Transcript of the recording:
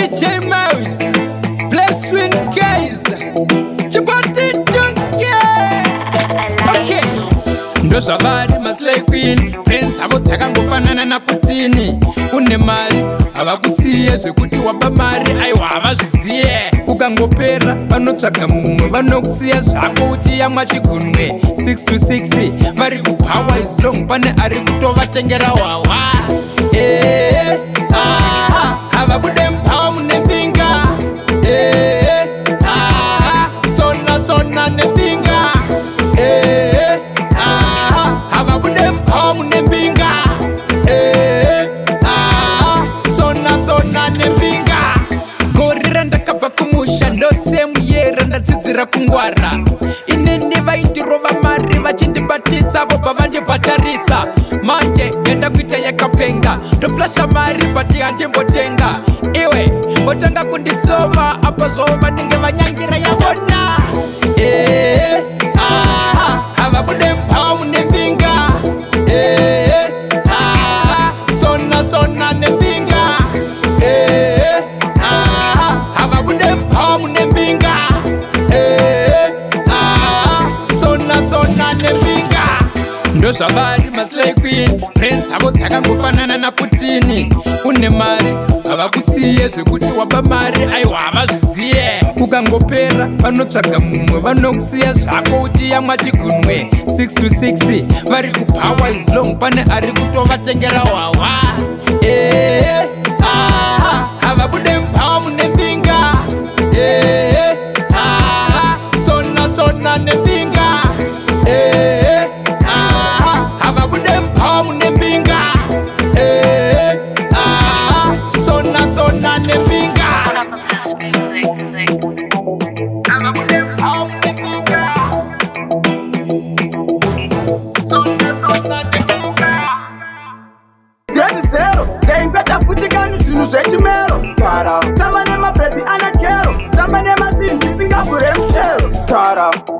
DJ Mouse, Bless Win Guys, Chibati Junkie. Okay. Ndoshavari maslay queen prince abodzaka ngofanana naputini une mari havakusiye zvekuti wapa mari aiwa havazviziye ukangopera vanotsvaga mumwe vanokusiya zvako uchiyamwa chigunwe 6 to 6 vari kubhawa islong pane ari kutovatengera wawa e bhazi rakungwara ine ndivaindirova mari vachindibatisa vobva vandibhatarisa manje enda kuita yakapenga ndoflasha mari bhati handimbotenga iwe votanga kunditsoma apa zvovo vanenge vanyangira ndo zvavari masilaikwini brand dzavo dzakangofanana naputini une mari havakusiye zvekuti waba mari aiwa havazvizive kukangopera vanotsvaga mumwe vanokusiya zvako uchiya mwachigunwe 6-6 vari kupawa islong pane ari kutovatengera hwahwa nepinga une mbinga eh, ah, sona sona nembinga yenizero taingweta futi kani zvinhu zvechimero tarau tamba nemabhebi anagero tamba nemazini ndisingavure mchero tarau